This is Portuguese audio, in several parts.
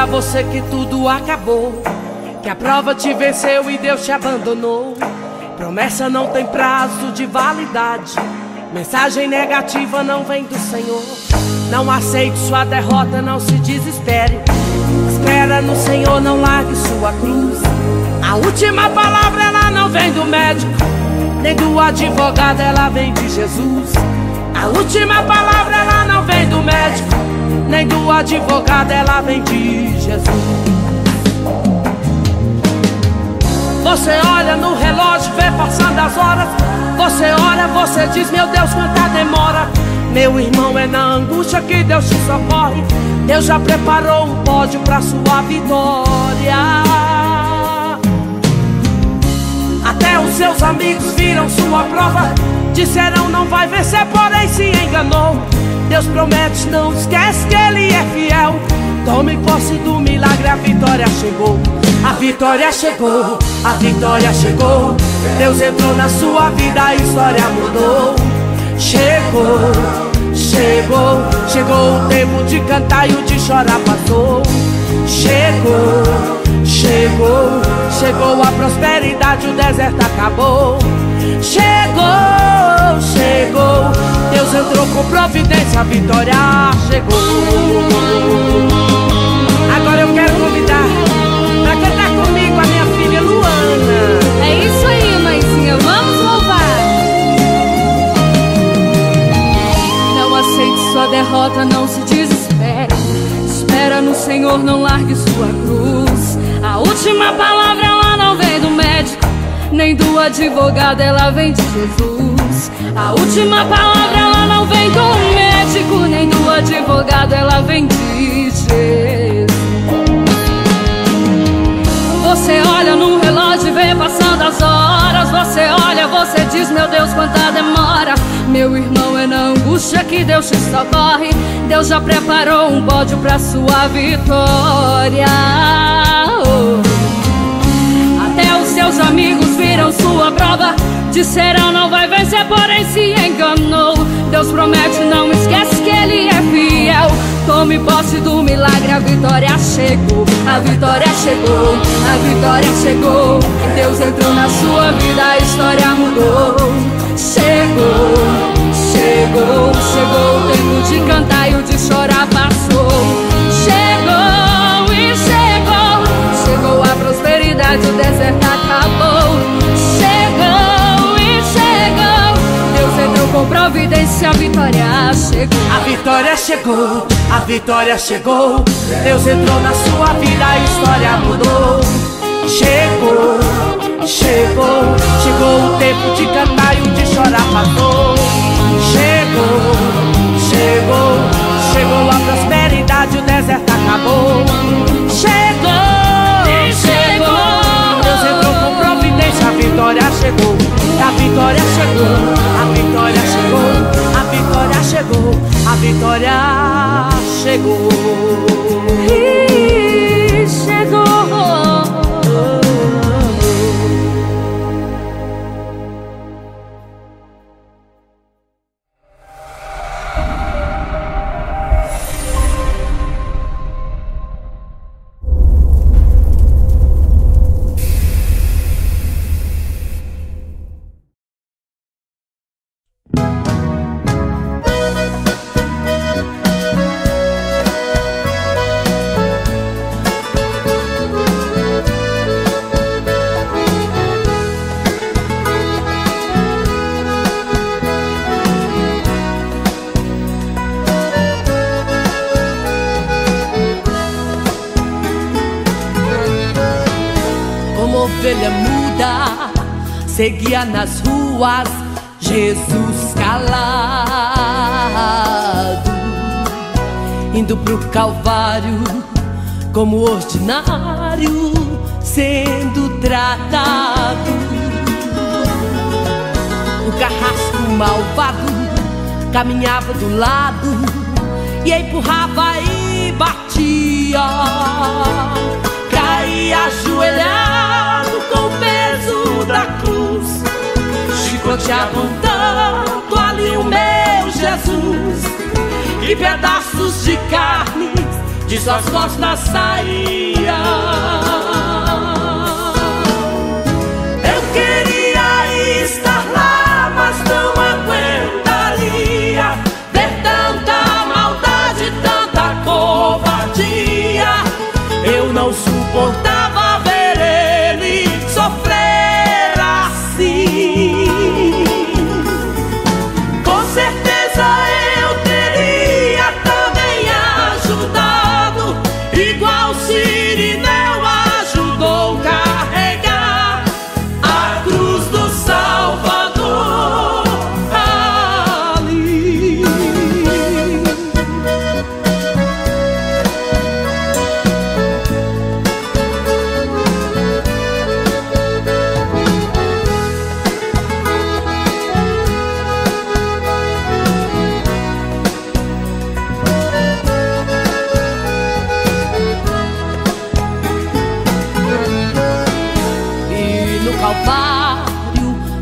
pra você que tudo acabou. Que a prova te venceu e Deus te abandonou. Promessa não tem prazo de validade. Mensagem negativa não vem do Senhor. Não aceite sua derrota, não se desespere. Espera no Senhor, não largue sua cruz. A última palavra ela não vem do médico, nem do advogado, ela vem de Jesus. A última palavra ela não vem do médico, nem do advogado, ela vem de Jesus. Você olha no relógio, vê passando as horas. Você olha, você diz, meu Deus, quanta demora. Meu irmão, é na angústia que Deus te socorre. Deus já preparou um pódio pra sua vitória. Até os seus amigos viram sua prova. Disseram não vai vencer, porém se enganou. Deus promete, não esquece que Ele é fiel. Tome posse do milagre, a vitória chegou. A vitória chegou, a vitória chegou. Deus entrou na sua vida, a história mudou. Chegou, chegou, chegou o tempo de cantar e o de chorar passou. Chegou, chegou, chegou a prosperidade, o deserto acabou. Chegou, chegou, Deus entrou com providência, a vitória chegou. Agora eu quero convidar pra cantar comigo a minha filha Luana. É isso aí, mãezinha, vamos louvar. Não aceite sua derrota, não se desespere. Espera no Senhor, não largue sua cruz. Última palavra ela não vem do médico, nem do advogado, ela vem de Jesus. A última palavra ela não vem do médico, nem do advogado, ela vem de Jesus. Você olha no relógio e vê passando as horas. Você olha, você diz, meu Deus, quanta que Deus te socorre. Deus já preparou um pódio pra sua vitória. Oh. Até os seus amigos viram sua prova. Disseram não vai vencer, porém se enganou. Deus promete, não esquece que Ele é fiel. Tome posse do milagre, a vitória chegou. A vitória chegou, a vitória chegou. Deus entrou na sua vida, a história mudou. Chegou, chegou, chegou. O tempo de cantar e o de chorar passou. Chegou e chegou, chegou a prosperidade, o deserto acabou. Chegou e chegou, Deus entrou com providência, a vitória chegou. A vitória chegou, a vitória chegou. Deus entrou na sua vida, a história mudou. Chegou, chegou, chegou o tempo de cantar e o de chorar passou. Chegou, chegou, chegou a prosperidade, o deserto acabou. Chegou, chegou, Deus entrou com providência, a vitória chegou. A vitória chegou, a vitória chegou, a vitória chegou, a vitória chegou. E seguia nas ruas Jesus calado, indo pro Calvário como ordinário, sendo tratado. O carrasco malvado caminhava do lado e empurrava e batia. Caía ajoelhado Chegou Chicoteavam tanto ali o meu Jesus E pedaços de carne de suas costas saíam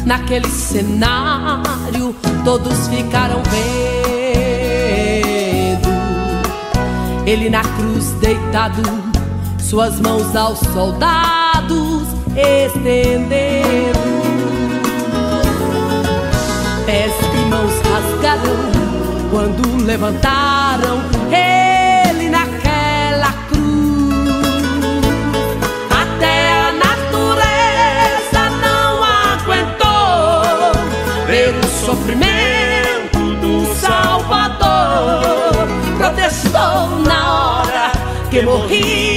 Naquele cenário, todos ficaram vendo. Ele na cruz deitado, suas mãos aos soldados estendendo. Pés e mãos rasgaram quando levantaram que mojí.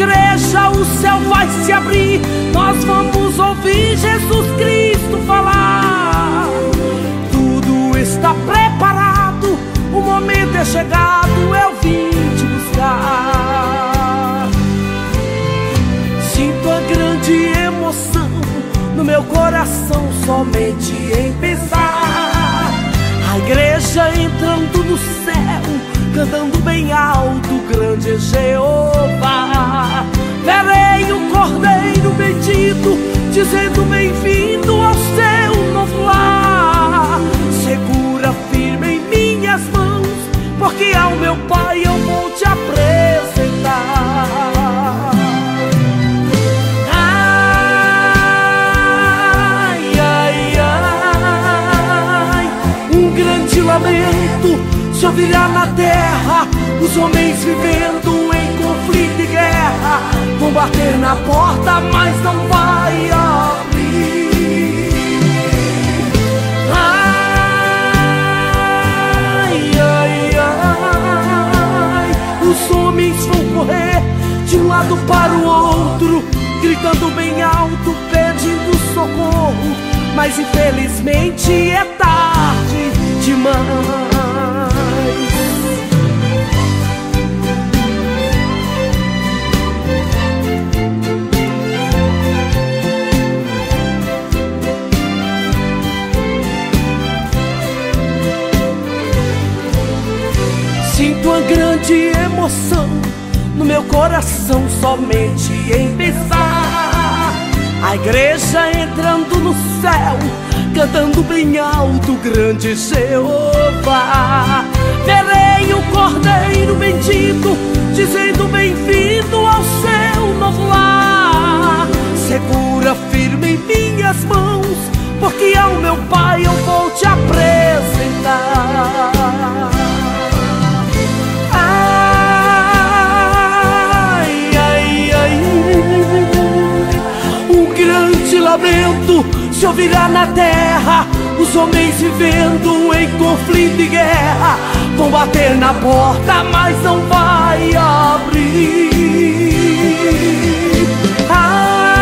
igreja, o céu vai se abrir. Nós vamos ouvir Jesus Cristo. dizendo bem-vindo ao seu novo lar. Segura firme em minhas mãos, porque ao meu Pai eu vou te apresentar. grande lamento se ouvirá na terra os homens vivendo conflito e guerra Vão bater na porta, mas não vai abrir. Ai, ai, ai Os homens vão correr de um lado para o outro Gritando bem alto, pedindo socorro Mas infelizmente é tarde demais emoção no meu coração somente em pensar a igreja entrando no céu, cantando bem alto, grande Jeová. Verei o cordeiro bendito, dizendo bem-vindo ao seu novo lar. Segura firme em minhas mãos, porque ao meu Pai eu vou te apresentar. Se ouvirá na terra Os homens vivendo em conflito e guerra. Vão bater na porta, mas não vai abrir. Ai,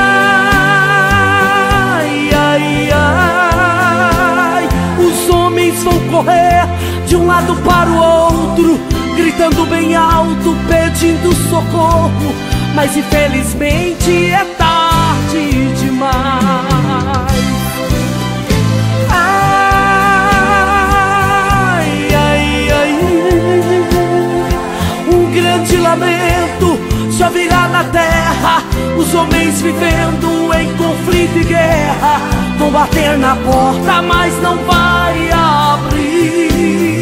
ai, ai. Os homens vão correr de um lado para o outro Gritando bem alto, pedindo socorro. Mas infelizmente é tarde demais. Grande lamento só virá na terra. Os homens vivendo em conflito e guerra vão bater na porta, mas não vai abrir.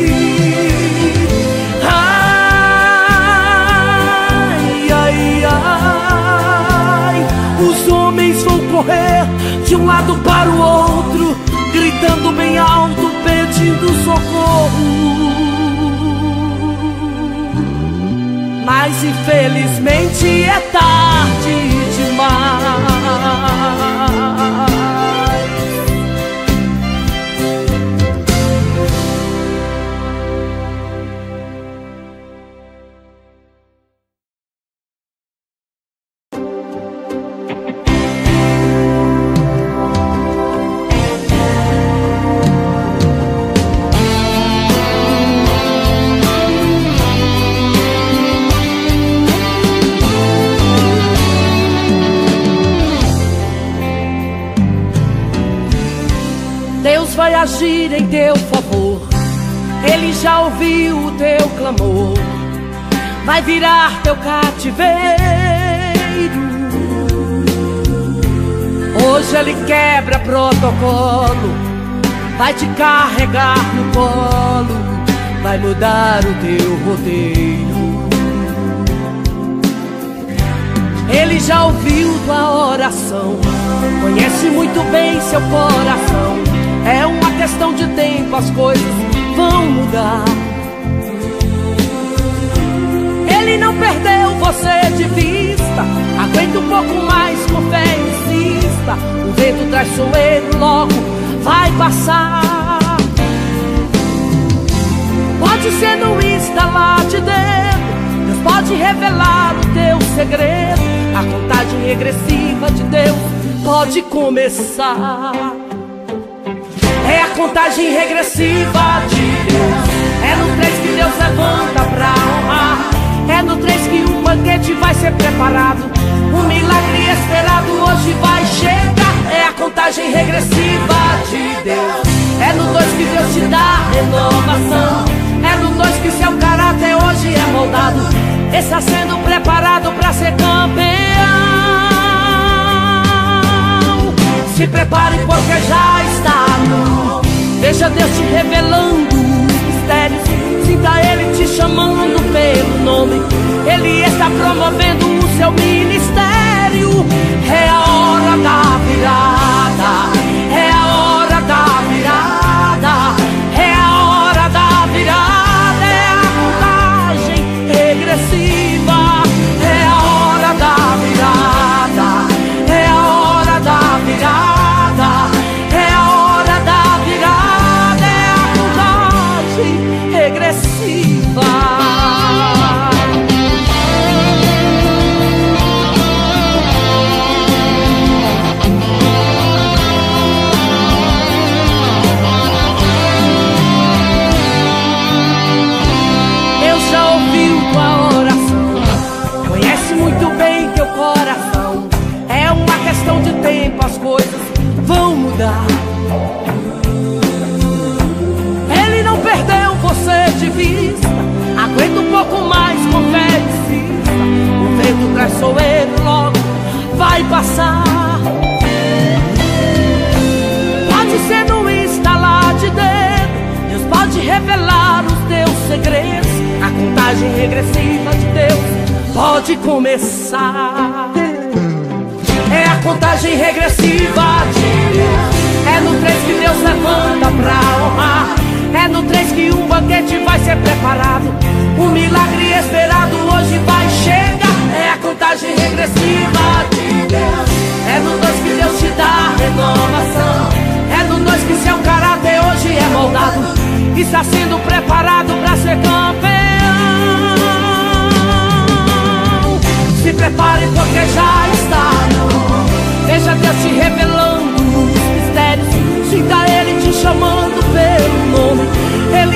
Infelizmente é tarde demais. Vai virar teu cativeiro. Hoje ele quebra protocolo, vai te carregar no colo, vai mudar o teu roteiro. Ele já ouviu tua oração, conhece muito bem seu coração. É uma questão de tempo, as coisas vão mudar. Ele não perdeu você de vista. Aguenta um pouco mais com fé insista. O vento traiçoeiro logo vai passar. Pode ser no instalar de dedo. Deus pode revelar o teu segredo. A contagem regressiva de Deus pode começar. É a contagem regressiva de Deus. É no três que Deus levanta pra Está sendo preparado para ser campeão. Se prepare porque já está no Veja Deus te revelando os mistérios. Sinta Ele te chamando pelo nome. Ele está promovendo o seu ministério. É a hora da virada está sendo preparado para ser campeão. Se prepare porque já está no. Deixa Deus te revelando os mistérios. Sinta Ele te chamando pelo nome. Ele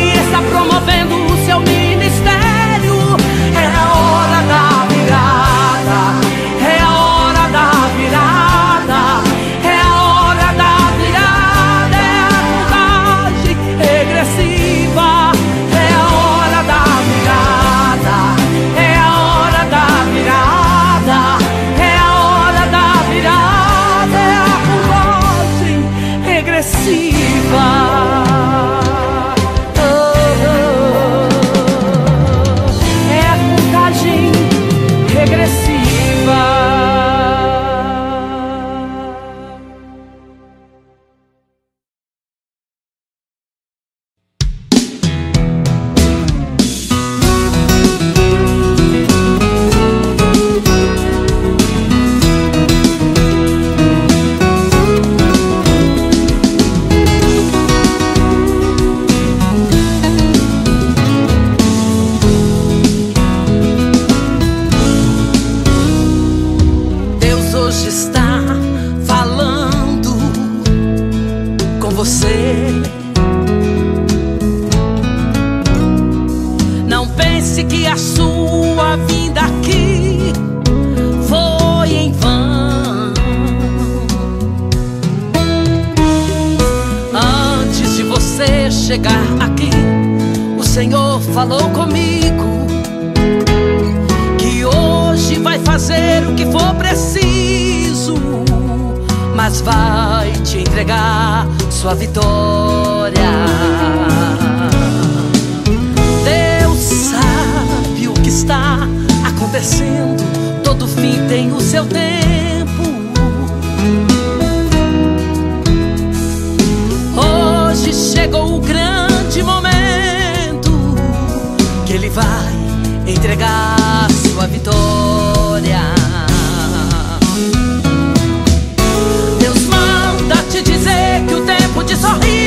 mas vai te entregar sua vitória. Deus sabe o que está acontecendo, todo fim tem o seu tempo. Hoje chegou o grande momento que Ele vai entregar sua vitória. sorrir.